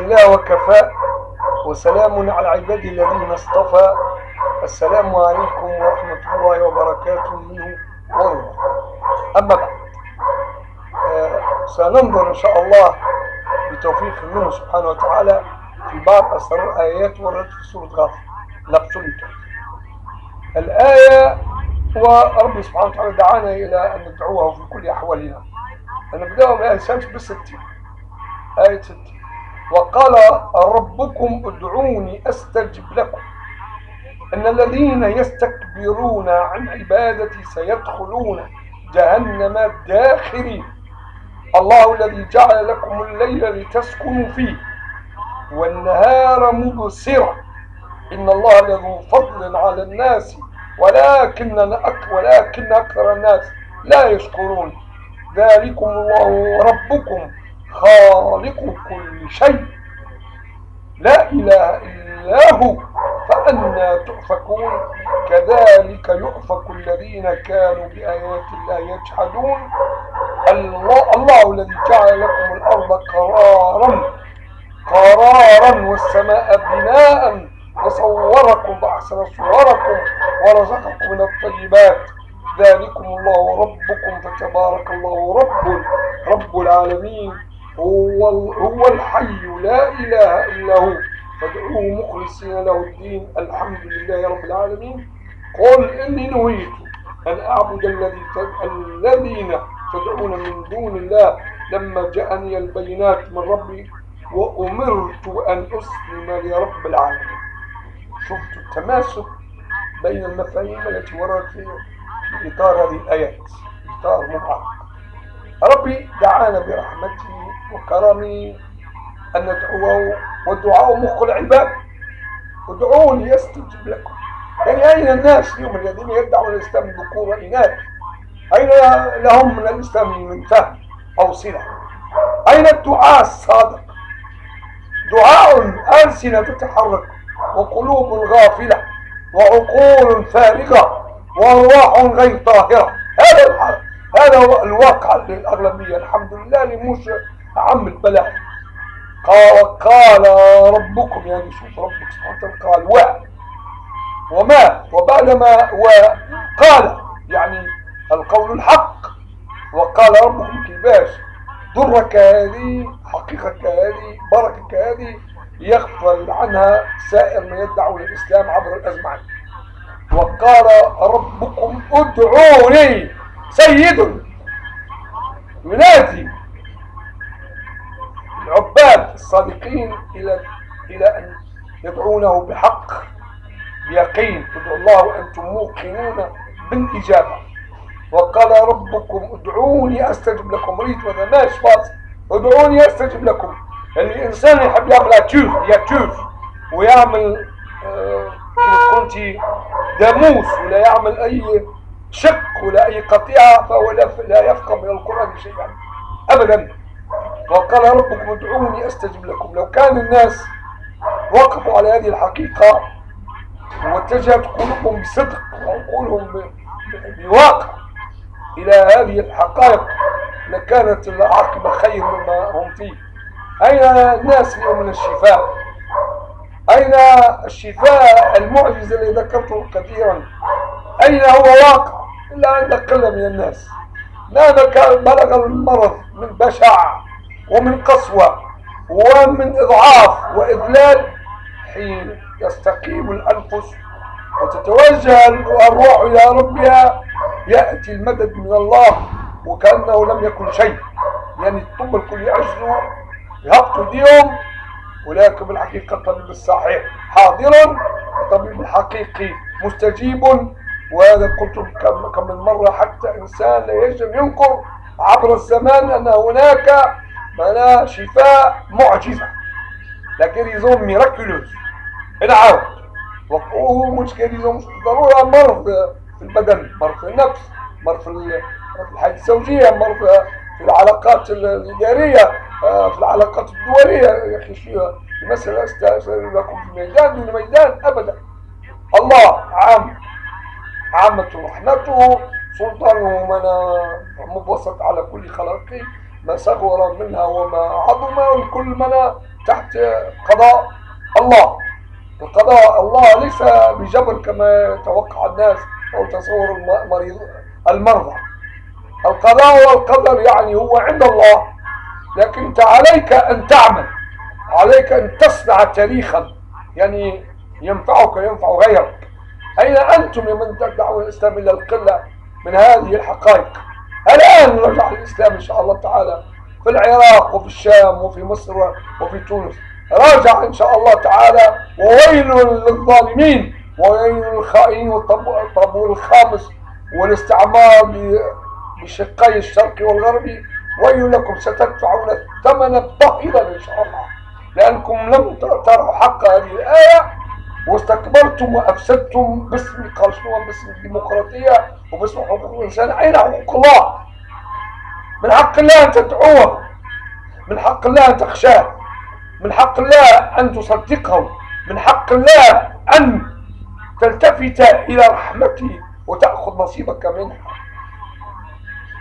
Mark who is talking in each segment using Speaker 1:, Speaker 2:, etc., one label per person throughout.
Speaker 1: الله وكفى وسلام على عباد الذين اصطفى. السلام عليكم ورحمة الله وبركاته. منه ورضا أما بعد آه سننظر إن شاء الله بتوفيق منه سبحانه وتعالى في بعض أسرار آيات وردت في سورة غافر لابسوليتو الآية ورب سبحانه وتعالى دعانا إلى أن ندعوه في كل أحوالنا. نبدأ من آية شمس بالستين. آية ستين. وقال ربكم ادعوني أستجب لكم. إن الذين يستكبرون عن عبادتي سيدخلون جهنم داخرين. الله الذي جعل لكم الليل لتسكنوا فيه والنهار مبصرا. إن الله لذو فضل على الناس ولكن ولكن أكثر الناس لا يشكرون. ذلكم الله ربكم. خالق كل شيء. لا إله إلا هو فأنا تؤفكون. كذلك يؤفك الذين كانوا بآيات الله يجحدون. الله, الله الذي جعل لكم الأرض قرارا قرارا والسماء بناء وصوركم بأحسن صوركم ورزقكم من الطيبات. ذلكم الله ربكم فتبارك الله رب رب العالمين. هو هو الحي لا إله إلا هو. فادعوه مخلصين له الدين الحمد لله رب العالمين. قل إني نهيت أن أعبد الذي الذين تدعون من دون الله. لما جاءني البينات من ربي وأمرت أن أسلم لرب العالمين. شفت التماسك بين المفاهيم التي وردت في إطار هذه الآيات إطار مبعث ربي دعانا برحمته وكرمه أن ندعوه والدعاء مخ العباد. ادعوني يستجب لكم. يعني أين الناس اليوم الذين يدعون الإسلام ذكور إناث؟ أين لهم من الإسلام من فهم أو صلة؟ أين الدعاء الصادق؟ دعاء ألسنة تتحرك وقلوب غافلة وعقول فارغة وأرواح غير طاهرة. هذا هذا هو الواقع للأغلبية. الحمد لله لموسى عم البلاء قال قال ربكم يعني شوف ربك سبحانه وتعالى قال و. وما وبعدما وقال يعني القول الحق. وقال ربكم كيفاش؟ ضرك هذه حقيقتك هذه بركتك هذه يغفل عنها سائر من يدعون الإسلام عبر الأزمان. وقال ربكم ادعوني سيد ينادي. العباد الصادقين إلى إلى أن يدعونه بحق بيقين. ادعوا الله وأنتم موقنون بالإجابة. وقال ربكم ادعوني أستجب لكم. ريت وذا ماش فاصل ادعوني أستجب لكم. الإنسان يحب يعمل أتوف يتوف ويعمل آه كنت داموس ولا يعمل أي شك ولا أي قطيعة فهو لا يفقه من القرآن شيئا. أبدا. وقال ربكم ادعوني أستجب لكم. لو كان الناس وقفوا على هذه الحقيقة واتجهت قلوبهم بصدق وعقولهم بواقع إلى هذه الحقائق لكانت العاقبة خير مما هم فيه. أين الناس اليوم من الشفاء؟ أين الشفاء المعجز الذي ذكرته كثيرا؟ أين هو واقع إلا عند قلة من الناس؟ ماذا بلغ المرض من بشع. ومن قسوة ومن إضعاف وإذلال حين يستقيم الأنفس وتتوجه الأرواح إلى ربها يأتي المدد من الله وكأنه لم يكن شيء. يعني الطب الكل يعجزوا يهبطوا ديهم ولكن بالحقيقة الطبيب الصحيح حاضرا الطبيب الحقيقي مستجيب. وهذا قلت كم من مرة حتى إنسان لا يجب ينكر عبر الزمان أن هناك معناها شفاء معجزة. la guérison miraculeuse العود وهو مش guérison مش ضرورة مرض في البدن مرض في النفس مرض في الحياة الزوجية مرض في العلاقات الإدارية في العلاقات الدولية. يا أخي شو المسألة؟ لكم في ميدان دون ميدان أبدا. الله عام. عامة رحمته سلطانه من مبسط على كل خلقه. ما صغر منها وما عظم الكل منا تحت قضاء الله. القضاء الله ليس بجبر كما يتوقع الناس أو تصور المريض المرضى. القضاء والقدر يعني هو عند الله لكن انت عليك أن تعمل عليك أن تصنع تاريخا يعني ينفعك ينفع غيرك. أين أنتم يا من تدعون الإسلام إلى القلة من هذه الحقائق؟ الآن رجع الاسلام إن شاء الله تعالى في العراق وفي الشام وفي مصر وفي تونس. راجع إن شاء الله تعالى وويل للظالمين وويل للخائنين والطابور الخامس والاستعمار بشقي الشرقي والغربي ويل لكم ستدفعون الثمن باهظا إن شاء الله. لأنكم لم تروا حق هذه الآية واستكبرتم وأفسدتم باسم شنو باسم الديمقراطية وباسم حقوق الإنسان؟ أين حقوق الله؟ من حق الله أن تدعوه من حق الله أن تخشاه من حق الله أن تصدقه من حق الله أن تلتفت إلى رحمته وتأخذ نصيبك منها.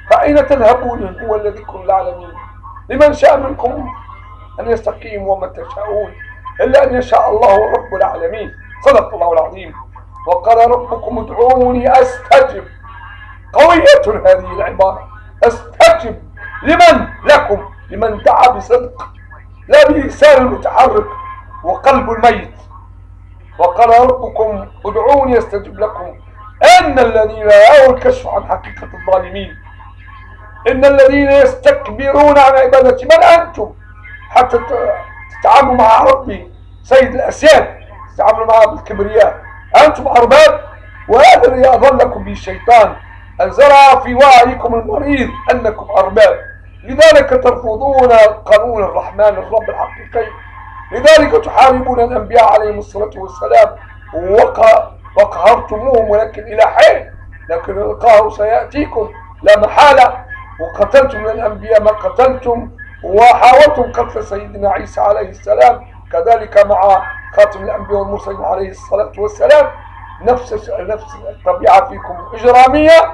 Speaker 1: فأين تذهبون هو الذي كن العالمين؟ لمن شاء منكم أن يستقيم وما تشاءون. إلا أن يشاء الله رب العالمين. صدق الله العظيم. وقال ربكم ادعوني أستجب. قوية هذه العبارة. أستجب لمن لكم؟ لمن دعا بصدق. لا بلسان المتحرك وقلب الميت وقال ربكم ادعوني أستجب لكم. إن الذين لا الكشف عن حقيقة الظالمين. إن الذين يستكبرون عن عبادتي من أنتم؟ حتى تتعاملوا مع ربي سيد الأسياد تتعاملوا معه بالكبرياء. أنتم أرباب وهذا الذي أظلكم به الشيطان. أن زرع في وعيكم المريض أنكم أرباب. لذلك ترفضون قانون الرحمن الرب الحقيقي. لذلك تحاربون الأنبياء عليهم الصلاة والسلام. وقهرتموهم ولكن إلى حين؟ لكن القهر سيأتيكم. لا محالة. وقتلتم من الأنبياء ما قتلتم. وحاولتم قتل سيدنا عيسى عليه السلام. كذلك مع خاتم الأنبياء والمرسلين عليه الصلاة والسلام. نفس نفس الطبيعة فيكم. إجرامية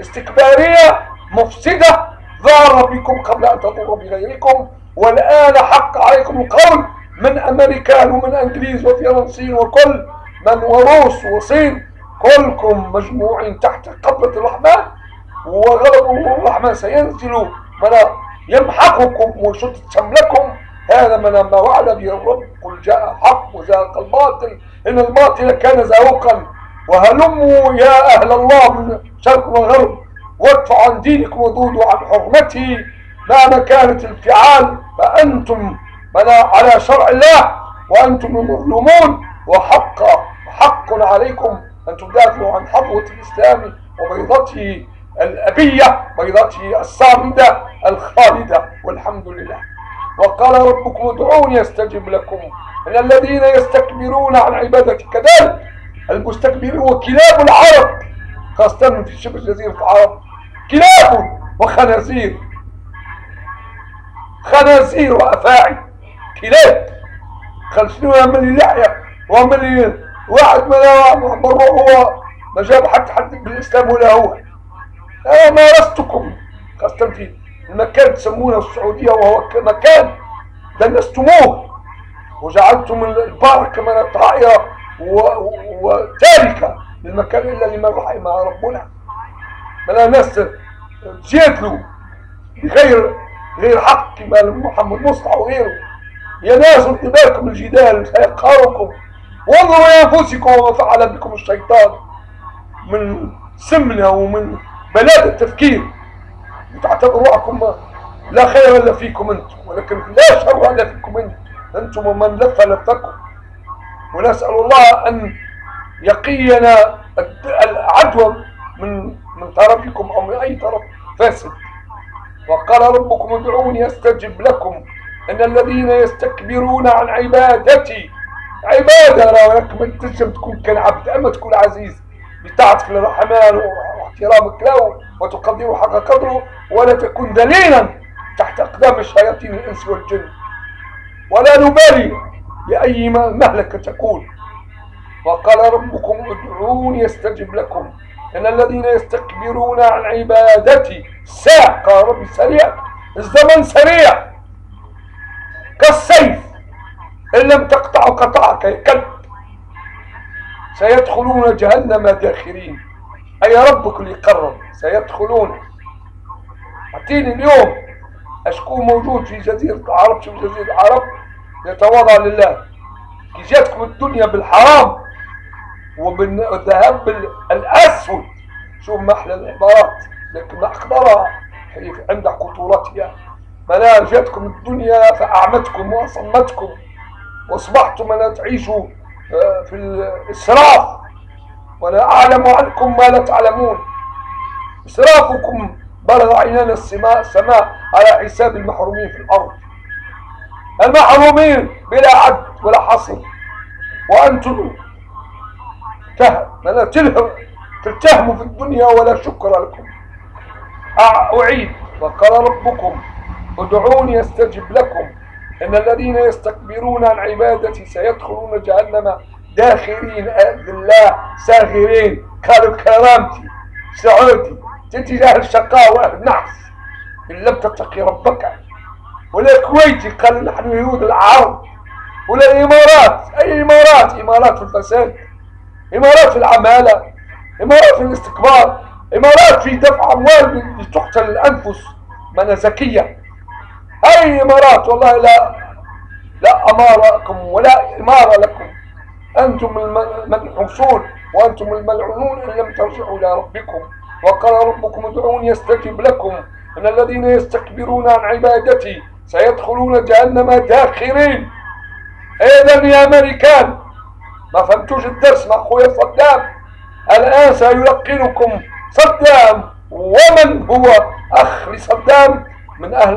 Speaker 1: استكبارية مفسدة. ظهر بكم قبل أن تضر بغيركم. والآن حق عليكم القول من أمريكان ومن أنجليز وفرنسيين وكل من وروس وصين. كلكم مجموعين تحت قبلة الرحمن. وغضب الرحمن. سينزل من يمحقكم ويشد شملكم. هذا من ما وعد به الرب. قل جاء حق وزاق الباطل. إن الباطل كان زهوقا وهلموا يا أهل الله من شرق وغرب. وادفعوا عن دينكم وذودوا عن حرمته مهما كانت الفعال فأنتم على شرع الله وأنتم المظلومون. وحق حق عليكم أن تدافعوا عن حظوة الإسلام وبيضته الأبية بيضته الصامدة الخالدة والحمد لله. وقال ربكم ادعوني أستجب لكم. ان الذين يستكبرون عن عبادتي كذلك المستكبرون وكلاب العرب خاصة في شبه جزيرة العرب. كلاب وخنازير. خنازير وأفاعي. كلاب. خلصني يعمل لي لحية وعمل لي واحد من هو ما جاب حتى حد بالإسلام ولا هو. أنا مارستكم خاصة في المكان تسمونه السعودية وهو مكان دنستموه وجعلتم البركة من الطائرة وتاركة للمكان إلا لمن رحم ربنا. من الناس تجادلوا بغير غير حق كما محمد مصطفى وغيره يا ناس انتباهكم الجدال سيقهركم وانظروا أنفسكم وما فعل بكم الشيطان من سمنة ومن بلاد التفكير. تعتبروا روحكم لا خير إلا فيكم أنتم ولكن لا شر إلا فيكم أنتم. أنتم ومن لف لفكم ونسأل الله أن يقينا العدوى من من طرفكم أو من أي طرف فاسد. وقال ربكم ادعوني أستجب لكم. إن الذين يستكبرون عن عبادتي عبادة ولكن تنجم تكون كان عبد أما تكون عزيز. بطاعتك للرحمن واحترامك له وتقدره حق قدره ولا تكون دليلا تحت أقدام الشياطين الإنس والجن. ولا نبالي بأي مهلكة تكون. وقال ربكم ادعوني يستجب لكم. إن الذين يستكبرون عن عبادتي ساعة قال ربي سريع الزمن سريع. كالسيف. إن لم تقطع قطعك يا سيدخلون جهنم داخرين. أي ربك اللي قرر سيدخلون. أعطيني اليوم. أشكون موجود في جزيرة العرب شوف جزيرة العرب. يتواضع لله. كي جاتكم الدنيا بالحرام وبالذهب الأسود. شوف محلى العبارات. لكن أقدرها. عند خطورتها. فلا جاتكم الدنيا فأعمتكم وأصمتكم. وأصبحتم لا تعيشوا آه، في الإسراف. ولا أعلم عنكم ما لا تعلمون. إسرافكم بلغ عينان السماء السماء على حساب المحرومين في الأرض. المحرومين بلا عد ولا حصر. وأنتم تلتهموا في الدنيا ولا شكر لكم. أعيد وقال ربكم ادعوني أستجب لكم. إن الذين يستكبرون عن عبادتي سيدخلون جهنم داخرين اذلاء ساخرين. قالوا كرامتي سعودي تتجاه الشقاء وأهل النحس إن لم تتقي ربك ولا كويتي قال نحن يهود العرب ولا الامارات أي إمارات؟ إمارات في الفساد إمارات في العمالة إمارات في الاستكبار إمارات في دفع أموال لتقتل الأنفس من ذكيه أي إمارات؟ والله لا لا اماره لكم ولا اماره لكم. أنتم المنحوسون وأنتم الملعونون إن لم ترجعوا إلى ربكم. وقال ربكم ادعوني يستجب لكم. إن الذين يستكبرون عن عبادتي سيدخلون جهنم داخرين. اذا يا امريكان ما فهمتوش الدرس؟ مع أخويا صدام. الآن سيلقنكم صدام. ومن هو اخ لصدام من أهل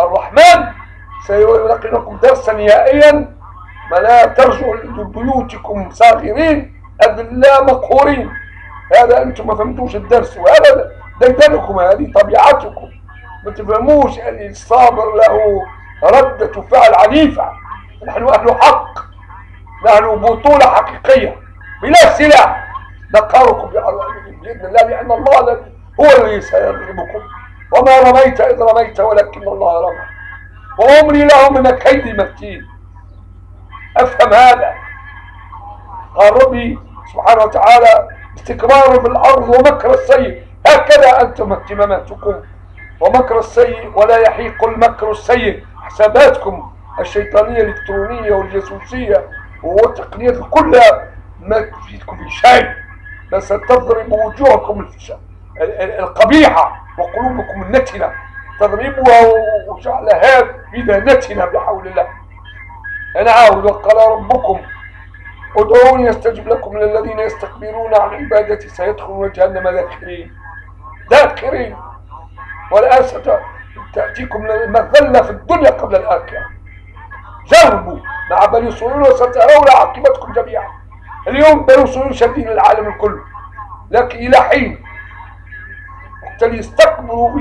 Speaker 1: الرحمن. سيلقنكم درسا نهائيا. فلا ترجعوا لبيوتكم صاغرين أذلاء مقهورين. هذا أنتم ما فهمتوش الدرس. وهذا ديدنكم هذه طبيعتكم. ما تفهموش أن الصابر له ردة فعل عنيفة. نحن أهل حق. نحن بطولة حقيقية. بلا سلاح. نقهركم بإذن الله لأن الله هو الذي سيغلبكم وما رميت إذ رميت ولكن الله رمى. وأمري له من كيد مكين أفهم هذا. قال ربي سبحانه وتعالى استكبار في الأرض ومكر السيء. هكذا أنتم اهتماماتكم ومكر السيء ولا يحيق المكر السيء. حساباتكم الشيطانية الإلكترونية والجاسوسية والتقنيات كلها ما تفيدكم في شيء. بس تضرب وجوهكم القبيحة وقلوبكم النتنة. تضربها وجعلها إذا نتنة بحول الله. أنا عاود وقال ربكم. ادعوني يستجب لكم للذين يستكبرون عن عبادتي سيدخلون جهنم داخرين داخرين والآن ستأتيكم المذلة في الدنيا قبل الآخرة. جربوا مع بني سعود وسترون عاقبتكم جميعا. اليوم بني سعود شديد العالم الكل لكن إلى حين حتى يستقبلوا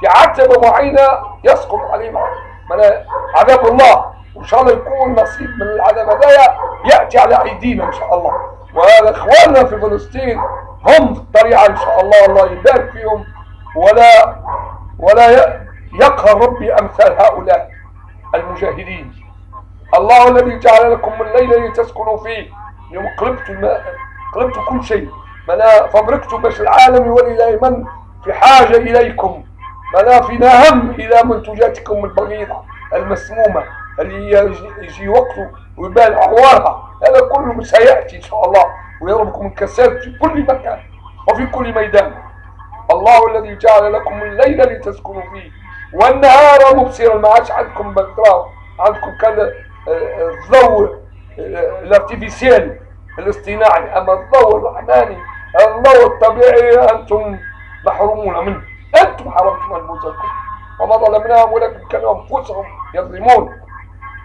Speaker 1: في عتبة معينة يسقط عليهم عذاب الله. وإن شاء الله يكون نصيب من العذاب هذايا يأتي على أيدينا إن شاء الله. وهذا إخواننا في فلسطين هم في الطريقة إن شاء الله الله يبارك فيهم. ولا ولا يقهر ربي أمثال هؤلاء المجاهدين. الله الذي جعل لكم الليل لتسكنوا فيه. يوم قلبت قلبت كل شيء. ملا فبركت باش العالم يولي دائما في حاجة إليكم. ملا فينا هم إلى منتجاتكم البغيضة المسمومة. اللي يجي وقته ويبان أعوارها هذا كله سيأتي إن شاء الله ويضربكم الكساد في كل مكان وفي كل ميدان. الله الذي جعل لكم الليل لتسكنوا فيه والنهار مبصرا. ما عادش عندكم بكراو عندكم كذا آه، الضوء آه، الارتفيسيال الاصطناعي. أما الضوء الرحماني الضوء الطبيعي أنتم محرومون منه. أنتم حرمتم أنفسكم. وما ظلمناهم ولكن كانوا أنفسهم يظلمون.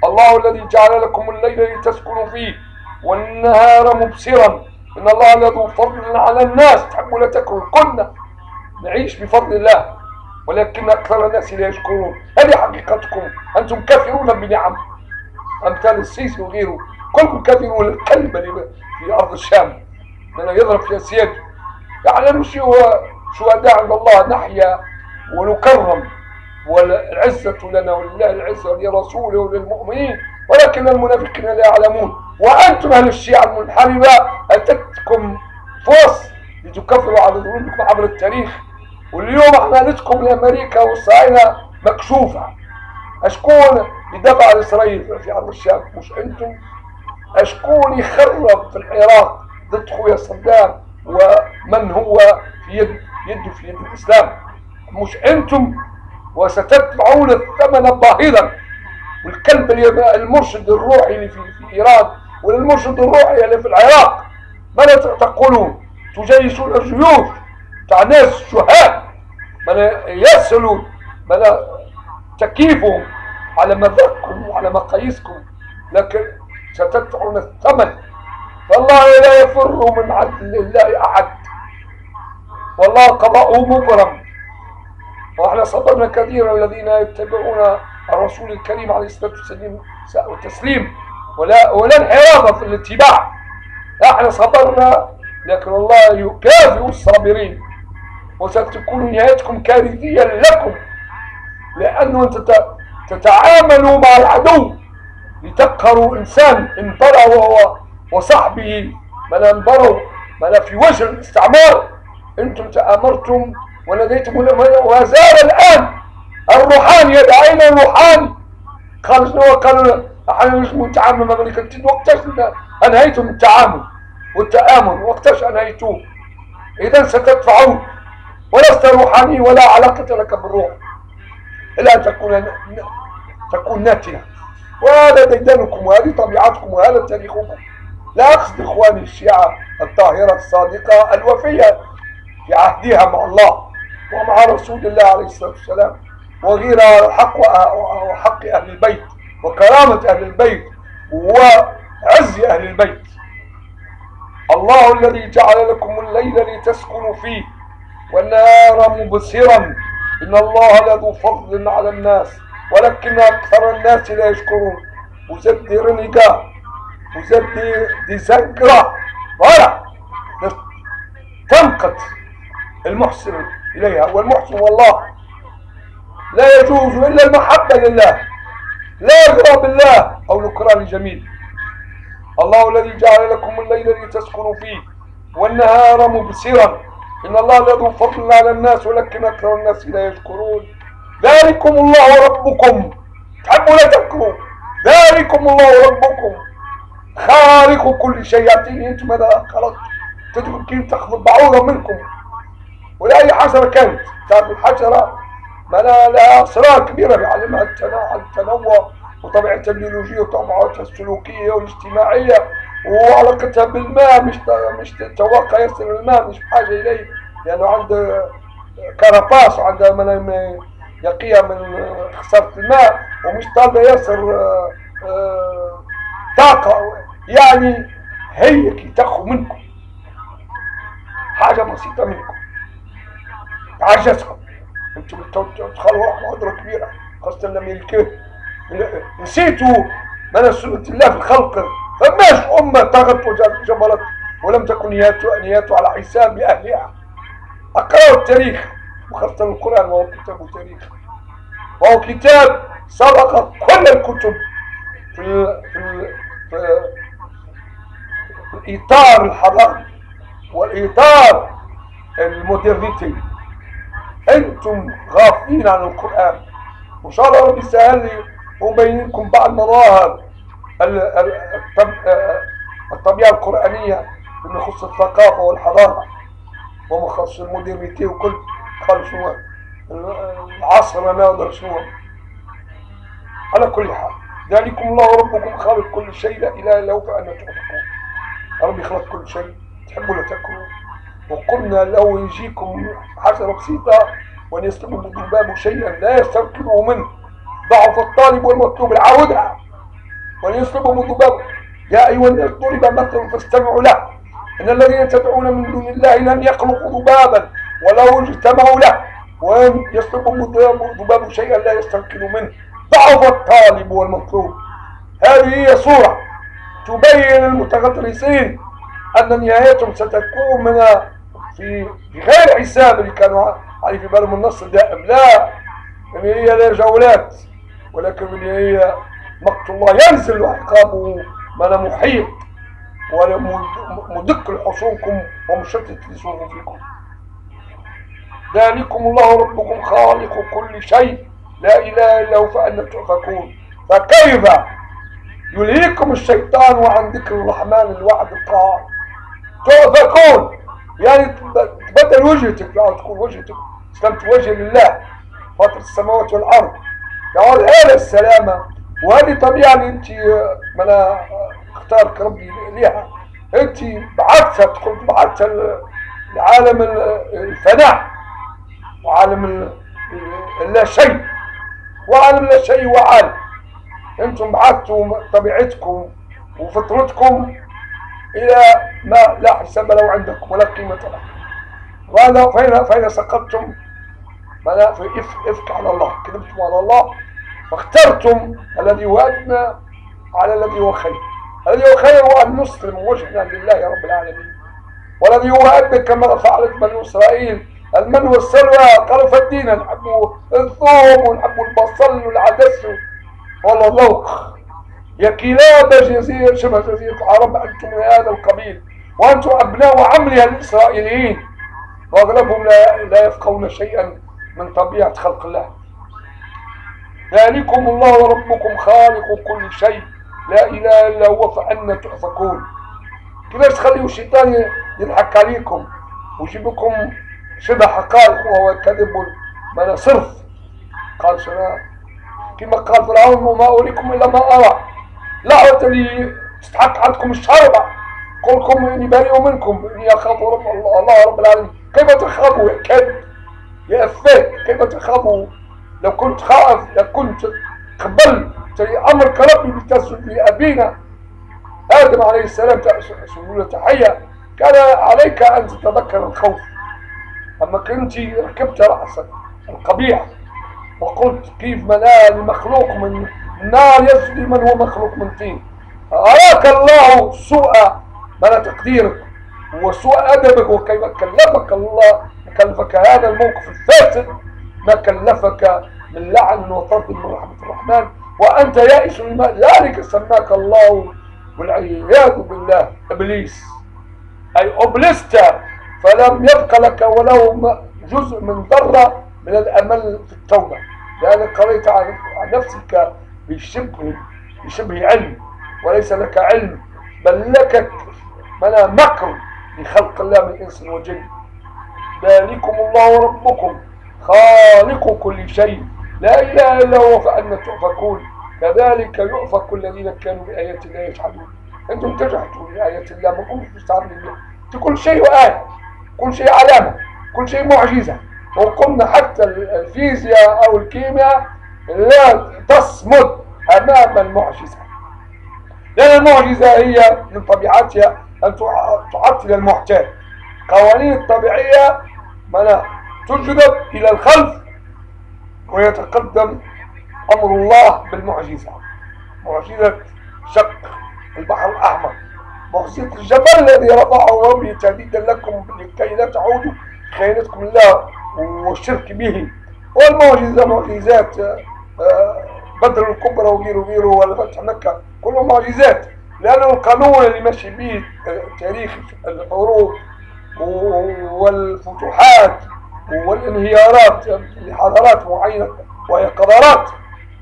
Speaker 1: الله الذي جعل لكم الليل لتسكنوا فيه والنهار مبصرا. إن الله لذو فضل على الناس تحبوا لا تكرهوا كنا نعيش بفضل الله ولكن أكثر الناس لا يشكرون. هذه حقيقتكم. أنتم كافرون بنعم. أمثال السيسي وغيره كلكم كافرون. الكلب في أرض الشام. من يضرب في السيد يعني نمشي شهداء عند الله نحيا ونكرم. والعزة لنا ولله العزة ولرسوله وللمؤمنين ولكن المنافقين لا يعلمون. وأنتم أهل الشيعة المنحرفة أتتكم فرص لتكفروا على ظلمكم عبر التاريخ. واليوم أعمالتكم لأمريكا والصهاينة مكشوفة. أشكون يدافع عن إسرائيل في أرض الشام مش أنتم. أشكون يخرب في العراق ضد خويا صدام؟ ومن هو في يد يده في يد الإسلام؟ مش أنتم. وستدفعون الثمن باهظا. والكلب المرشد الروحي اللي في, إيران والمرشد الروحي اللي في العراق ماذا تقولون؟ تجيشون الجيوش تاع ناس شهاد ماذا يسألون ماذا تكييفهم على مذاقكم وعلى مقاييسكم. لكن ستدفعون الثمن. والله لا يفر من عدل الله أحد. والله قضاءه مبرم. وإحنا صبرنا كثيرا الذين يتبعون الرسول الكريم عليه الصلاة والتسليم ولا ولا انحراف في الاتباع. إحنا صبرنا لكن الله يكافئ الصابرين. وستكون نهايتكم كارثية لكم. لأنه أنت تتعاملوا مع العدو. لتقهروا إنسان انبرى وهو وصحبه. ما انبروا ما في وجه الاستعمار. أنتم تأمرتم وناديتم وزال الآن. الروحاني يدعينا الروحاني قال قالوا إحنا مش نتعامل مع ملك وقتاش أنهيتم التعامل والتآمن وقتاش أنهيتوه؟ اذا ستدفعون ولست روحاني ولا علاقة لك بالروح. الا أن تكون تكون ناتنة وهذا ديدانكم وهذه طبيعتكم وهذا تاريخكم. لا أقصد إخواني الشيعة الطاهرة الصادقة الوفية في عهدها مع الله. ومع رسول الله عليه الصلاة والسلام. وغير حق وحق أهل البيت وكرامة أهل البيت وعز أهل البيت. الله الذي جعل لكم الليل لتسكنوا فيه والنهار مبصرا. إن الله لذو فضل على الناس ولكن أكثر الناس لا يشكرون. وزد رنقا وزد زنقرة ولا تنقط المحسن إليها. والمحسن والله لا يجوز إلا المحبة لله. لا يغرى بالله. أو نكران جميل الله الذي جعل لكم الليل لتسكنوا فيه والنهار مبصرا. إن الله لذو فضل على الناس ولكن أكثر الناس لا يشكرون ذلكم الله ربكم. تحبوا لا تذكروا. ذلكم الله ربكم. خالق كل شيء. يعطيني أنتم ماذا خلقت تدركوا كيف تاخذوا بعوضة منكم. ولا أي حشرة كانت كانت الحشرة ما لها أسرار كبيرة بيعلمها التنوع وطبيعتها البيولوجية وطبيعتها السلوكية والاجتماعية. وعلاقتها بالماء مش مش تتوقع يصل الماء مش بحاجة إليه. لأنه يعني عنده كرباس وعنده من يقيها من خسارة الماء ومش طالبة يصل آه، طاقة. يعني هي تاخذ منكم. حاجة بسيطة منكم. عجزكم أنتم تدخلوا قدرة كبيرة. خاصة لما يلكيه نسيتوا من سنة الله في الخلق. فماش أمة طغت وجبرت ولم تكن نياتها على حساب أهلها. أقرأوا التاريخ. وخاصة القرآن وهو كتاب تاريخ وهو كتاب سبق كل الكتب. في ال في, ال في, في الإطار الحضاري. والإطار المودرنيتي. أنتم غافلين عن القرآن. وإن شاء الله ربي يسهل لي ومبين لكم بعض مظاهر الطبيعة القرآنية فيما يخص الثقافة والحضارة وما يخص المودرنيتي وكل قال شنو العصر ناظر شنو على كل حال ذلكم الله ربكم خالق كل شيء لا إله إلا هو فانا تؤفكون ربي خلق كل شيء تحبوا لا تاكلوا وقلنا لو يجيكم حشرة بسيطة وأن يسلبوا الذباب شيئا لا يستنقذه منه. ضعف الطالب والمطلوب العودة. وأن يسلبهم الذباب يا أيها الناس ضرب مثل فاستمعوا له. إن الذين تدعون من دون الله لن يخلقوا ذبابا ولو اجتمعوا له. وأن يسلبهم الذباب شيئا لا يستنقذوا منه. ضعف الطالب والمطلوب. هذه هي صورة تبين المتغطرسين أن نهايتهم ستكون من في غير حساب اللي كانوا عليه في بالهم النص الدائم. لا يعني هي لا جولات ولكن هي مقت الله ينزل وعقابه من محيط ومدك لحصونكم ومشتت لسوء فيكم ذلكم الله ربكم خالق كل شيء لا إله إلا هو فأنا تؤفكون. فكيف يلهيكم الشيطان وعن ذكر الرحمن الوعد القائم تؤفكون. يعني تبدل وجهتك لا تكون وجهتك. اسلمت وجه لله فاطر السماوات والأرض. تعال هذا السلامة. وهذه طبيعة اللي أنت ما أنا اختارك ربي ليها أنت بعثتها تدخل بعثتها لعالم الفناء وعالم اللا شيء. وعالم لا شيء وعالم. أنتم بعثتوا طبيعتكم وفطرتكم. إلى ما لا حساب له عندكم ولا قيمة له. وهذا فإن فإن سقطتم فلا إفك على الله كذبتم على الله فاخترتم الذي هو أدنى على الذي هو خير. الذي هو خير هو أن نسلم وجهنا لله رب العالمين. والذي هو أدنى كما فعلت بنو إسرائيل. المن والسلوى قالوا فدينا نحبوا الثوم ونحبوا البصل والعدس واللوخ يا كلاب جزيرة شبه جزيرة العرب أنتم من هذا القبيل. وأنتم أبناء عملها الإسرائيليين. وأغلبهم لا, لا يفقهون شيئا من طبيعة خلق الله. ذلكم الله ربكم خالق كل شيء. لا إله إلا هو فأنا تؤفكون. كيفاش تخليوا الشيطان يضحك عليكم؟ ويجيب لكم شبه حقائق وهو كذب ما صرف. قال شباب كما قال فرعون وما أريكم إلا ما أرى. لا اللي تستحق عندكم الشربة قل لكم إني بريء منكم إني أخاف رب الله رب العالمين. كيف تخافوا يا كذب؟ يا أفاك كيف تخافوا؟ لو كنت خائف لكنت قبل أمر ربي بتسجد لأبينا آدم عليه السلام. سجود تحية. كان عليك أن تتذكر الخوف. أما كنت ركبت رأسك القبيح وقلت كيف منال مخلوق من نار يسجد من هو مخلوق من طين. أراك الله سوء بلا تقديرك وسوء أدبك وكيف كلفك الله كلفك هذا الموقف الفاسد ما كلفك من لعن وطرد من رحمة الرحمن. وأنت يائس ذلك سماك الله والعياذ بالله إبليس. أي أبلست فلم يبق لك ولو جزء من ذرة من الأمل في التوبة. لأنك قريت عن نفسك بشبه بشبه علم. وليس لك علم بل لك بلا مكر لخلق الله من إنس وجن. ذلكم الله ربكم خالق كل شيء لا إله إلا هو فأنا تؤفكون. كذلك يؤفك الذين كانوا بآيات الله يجحدون أنتم تجحدوا بآيات الله ما كنتم تستعملوا بها كل شيء آية كل شيء علامة كل شيء معجزة. وقلنا حتى الفيزياء أو الكيمياء لا تصمد أمام المعجزة. لأن المعجزة هي من طبيعتها أن تعطل المحتاج قوانين الطبيعية منع تجذب إلى الخلف ويتقدم أمر الله بالمعجزة. معجزة شق البحر الأحمر. معجزة الجبل الذي رفعه ربي تهديدا لكم لكي لا تعودوا خيانتكم الله والشرك به. والمعجزة معجزات آه، بدر الكبرى وغيره وغيره ولا فتح مكة. كله معجزات. لأن القانون اللي ماشي به تاريخ الحروب والفتوحات والانهيارات لحضارات معينة وهي قرارات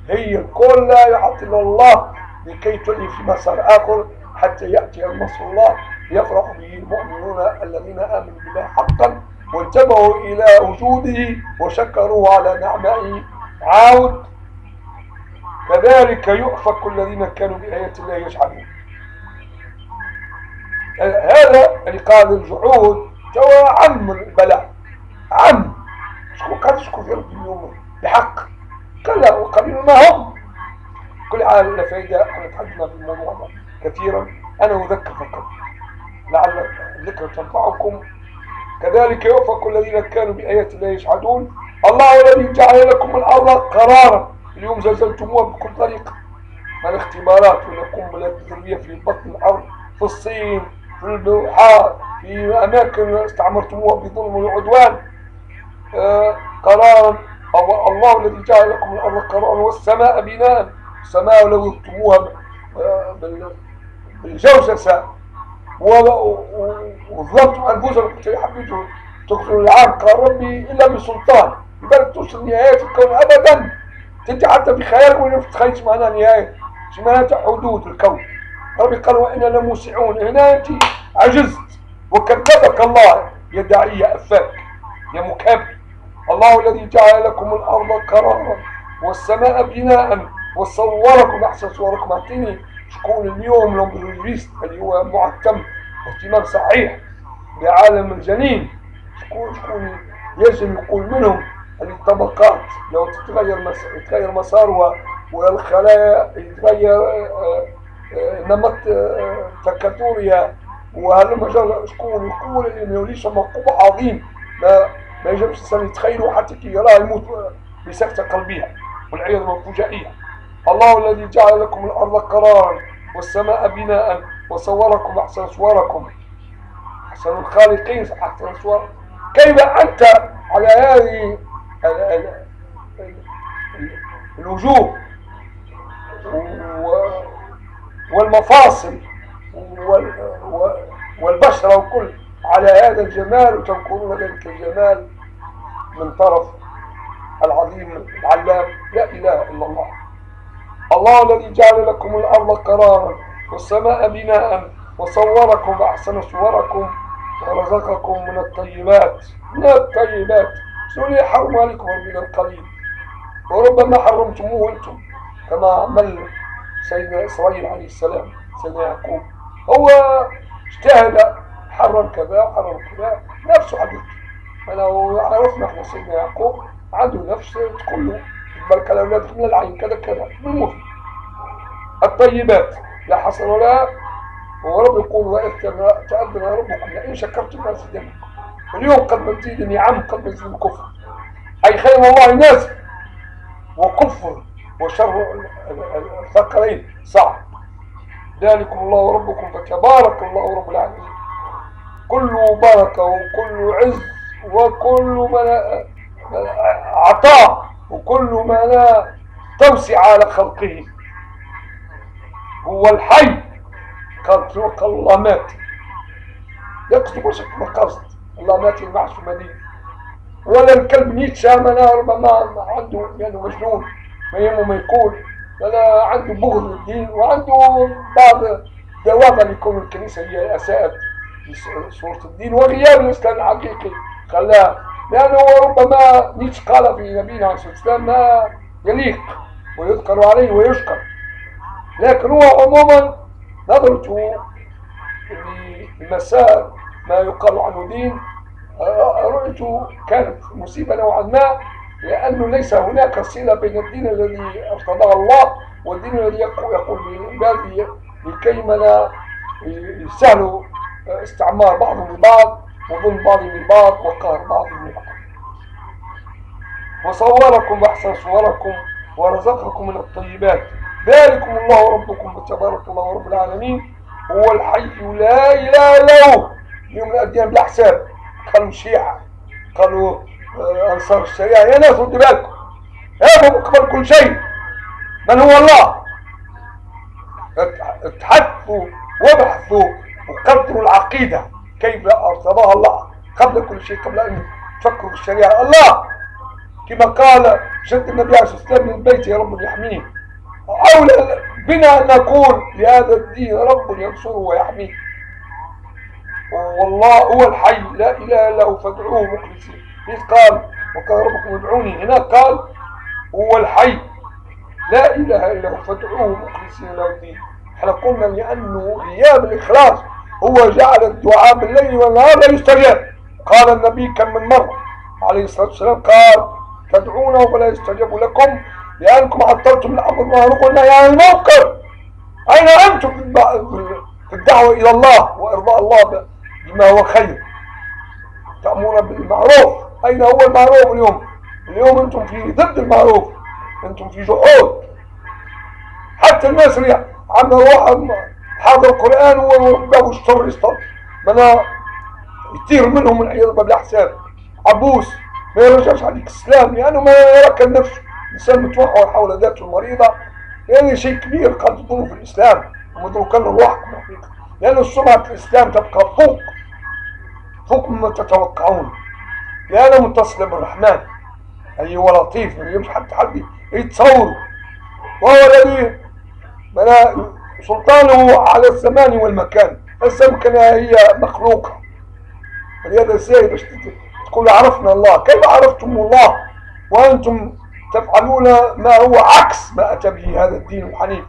Speaker 1: هي كلها يعطل الله لكي تلهي في مسار آخر حتى يأتي النصر الله يفرح به المؤمنون الذين آمنوا بالله حقا وانتبهوا إلى وجوده وشكروا على نعمائه عاود كذلك يؤفك الذين كانوا بآيات الله يجحدون. هذا اللي قال الجحود توا عم البلاء عم. شكون قال شكون في ربي اليوم؟ بحق. كلا وقليل ما هم. كل حال لا فائدة إحنا تحدثنا في الموضوع كثيرا. أنا اذكر فقط. لعل الذكر تنفعكم. كذلك يؤفك الذين كانوا بآيات الله يجحدون. الله الذي جعل لكم الأرض قرارا. اليوم زلزلتموها بكل طريقة. من الاختبارات ونقوم بالذرية في بطن الأرض في الصين في البحار في أماكن استعمرتموها بظلم والعدوان. آه قرارا الله الذي جعل لكم الأرض قرارا والسماء بناء. السماء لو ب- بال- بالجوسسة. وظلمتم أنفسكم كي تقتلوا العام قال ربي إلا بسلطان. يبقى توصل نهاية الكون أبدا. أنت حتى بخيالك ولا تتخيلش معناها نهاية؟ شو معناتها حدود الكون. ربي قال وإنا لموسعون. هنا أنت عجزت. وكذبك الله. يا داعية أفاك. يا مكابر. الله الذي جعل لكم الأرض قرارا والسماء بناء وصوركم أحسن صوركم. أعطيني شكون اليوم لومبرولوجيست اللي هو معتم. اهتمام صحيح بعالم الجنين. شكون شكون يجب يقول منهم؟ الطبقات لو تتغير. يتغير مسارها والخلايا يتغير آه، آه، نمط آه، تكاثرها وهذا جرى شكون؟ يقول انه ليش موقوف عظيم. ما ما يجبش الإنسان يتخيلوا حتى كي يراه يموت بسكتة قلبية والعياذ فجائية. الله الذي جعل لكم الأرض قرارا والسماء بناء وصوركم أحسن صوركم. أحسن الخالقين أحسن صور كيف أنت على هذه الوجوه والمفاصل والبشرة وكل على هذا الجمال وتنكرون ذلك الجمال من طرف العظيم العلام. لا إله إلا الله. الله الذي جعل لكم الأرض قرارا والسماء بناء وصوركم أحسن صوركم ورزقكم من الطيبات. من الطيبات. سوري حرم عليكم من القليل. وربما حرمتموه أنتم كما عمل سيدنا إسرائيل عليه السلام سيدنا يعقوب. هو اجتهد حرم كذا وحرم كذا نفسه حدث فلو عرفنا إحنا سيدنا يعقوب عنده نفس تقول له بل الاولاد من العين كذا كذا بالمثل الطيبات لا حصر لها ورب يقول وإذ تأذن ربكم لئن شكرتم لأزيدنكم. اليوم قد مزيد النعم قد مزيد الكفر أي خير الله ناس. وكفر وشر الثقلين. صعب. ذلكم الله ربكم فتبارك الله رب العالمين. كل بركة وكل عز وكل ملا عطاء وكل ما لا توسع على خلقه. هو الحي. قال الله مات. يقصد مش مقصد الله مات المعش مدين ولا الكلب نيتشه ما ربما عنده يعني مجنون ما يهمه ما يقول. ولا عنده بغض للدين وعنده بعض دوافع اللي يكون الكنيسة هي أساءت صورة الدين وغياب الإسلام الحقيقي خلاه لأنه ربما نيتشه قال في نبينا عليه الصلاة والسلام ما يليق ويذكر عليه ويشكر. لكن هو عموما نظرته لمسار ما يقال عنه دين رؤيته كانت مصيبة نوعا ما لأنه ليس هناك صلة بين الدين الذي ارتضاه الله والدين الذي يقول لعباده لكيما لا يسهلوا استعمار بعضهم لبعض وظلم بعضهم لبعض وقهر بعضهم لبعض وصوركم وأحسن صوركم ورزقكم من الطيبات. ذلكم الله ربكم وتبارك الله رب العالمين. هو الحي لا إله إلا هو. يوم الأديان بلا حساب قالوا شيعة قالوا أنصار الشريعة يا ناس ردوا بالكم هذا مقبل كل شيء من هو الله؟ اتحدثوا وابحثوا وقدروا العقيدة كيف ارتضاها الله قبل كل شيء قبل أن تفكروا في الشريعة. الله كما قال جد النبي عليه الصلاة والسلام من بيتي يا رب يحميه أولى بنا أن نقول لهذا الدين رب ينصره ويحميه. والله هو الحي لا إله إلا هو فادعوه مخلصين. إذ قال وقال ربكم ادعوني. هنا قال هو الحي لا إله إلا هو فادعوه مخلصين له الدين. إحنا قلنا لأنه غياب الإخلاص هو جعل الدعاء بالليل والنهار لا يستجاب. قال النبي كم من مرة عليه الصلاة والسلام قال تدعونه فلا يستجاب لكم لأنكم عطلتم الأمر والنهي عن المنكر أين أنتم في الدعوة إلى الله وإرضاء الله؟ بما هو خير؟ تأمرون بالمعروف. أين هو المعروف اليوم؟ اليوم أنتم في ضد المعروف. أنتم في جحود. حتى اللي عندنا واحد حاضر القرآن وباب الشر يسطر منا يطير منهم العياذ بالله حساب عبوس ما يرجعش عليك السلام لأنه ما يركن نفسه إنسان متوحد حول ذاته المريضة. لأن شيء كبير قد تضر في الإسلام. ومدركا روحكم حقيقة لأن سمعة الإسلام تبقى فوق. فوق مما تتوقعون. لأن متصلة بالرحمن أي هو لطيف ما يمشي حتى حد يتصور. وهو الذي بلا سلطانه على الزمان والمكان. الزمكنة هي مخلوقة. ولهذا إزاي باش تقول عرفنا الله. كيف عرفتم الله؟ وأنتم تفعلون ما هو عكس ما أتى به هذا الدين الحنيف.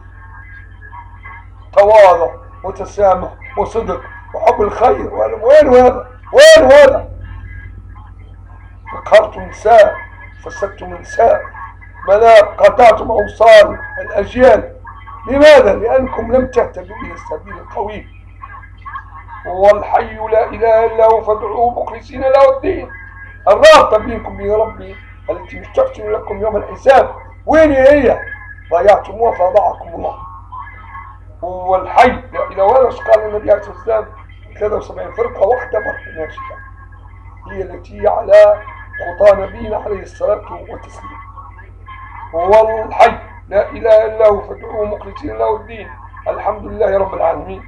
Speaker 1: تواضع وتسامح وصدق وحب الخير. وين هذا؟ وين هذا؟ ذكرتم النساء فسدتم النساء بلا قطعتم أوصال الأجيال. لماذا؟ لأنكم لم تهتدوا إلى السبيل القويم. هو الحي لا إله إلا هو فادعوه مخلصين له الدين. الرابطة بينكم وبين ربي التي مش تحسن لكم يوم الحساب. وين هي؟ ضيعتموها فضاعكم الله. هو الحي لا إله ولا قال النبي عليه الصلاة والسلام؟ 73 فرقة واحدة ناشئة هي التي على خطى نبينا عليه الصلاة والتسليم. هو الحي لا إله إلا هو فادعوه مخلصين له الدين. الحمد لله رب العالمين.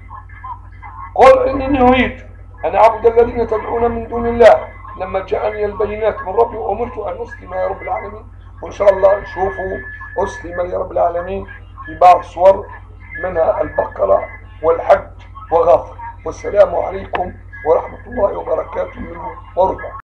Speaker 1: قل إني نهيت أن أعبد الذين تدعون من دون الله. لما جاءني البينات من ربي وأمرت أن أسلم يا رب العالمين. وإن شاء الله نشوفوا أسلم يا رب العالمين في بعض صور منها البقرة والحج وغافر والسلام عليكم ورحمة الله وبركاته. منه ورضا